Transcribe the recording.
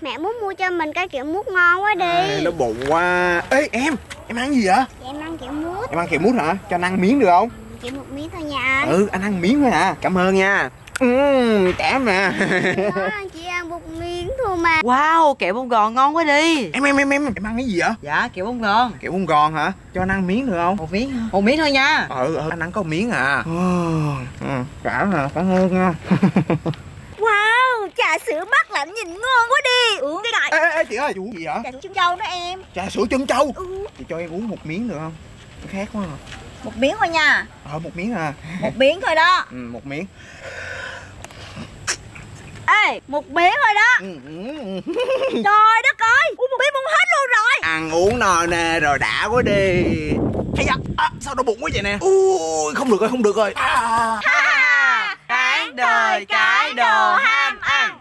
Mẹ muốn mua cho mình cái kiểu mút ngon quá đi. À, nó bụng quá. Ê em em ăn gì vậy? Dạ em ăn kiểu mút. Em ăn kiểu mút hả? Cho anh ăn miếng được không? Chỉ một miếng thôi nha anh. Ừ anh ăn miếng thôi à cảm ơn nha. Ừ cảm anh chỉ ăn một miếng thôi mà. Wow, kẹo bông gòn ngon quá đi. Em em em em em ăn cái gì vậy? Dạ, kẹo bông gòn. Kiểu bông gòn hả? Cho anh ăn miếng được không? Một miếng hả? Một miếng thôi nha. Ừ, ừ anh ăn có một miếng à. Ừ, cảm nè cảm ơn nha lạnh nhìn ngon quá đi. Uống cái này ê, ê, ê chị ơi chị uống gì vậy? Trà sữa trứng dâu đó em. Trà sữa chân trâu ừ. chị cho em uống một miếng được không? Nó khác quá à. Một miếng thôi nha. Ờ một miếng à. Một miếng thôi đó. Ừ, một miếng. Ê, một miếng thôi đó. Ừ, ừ. Trời đất ơi, uống một miếng muốn hết luôn rồi. Ăn uống no nê rồi đã quá đi. Hay da à, sao đau bụng quá vậy nè? Ui không được rồi không được rồi à. Tháng đời cái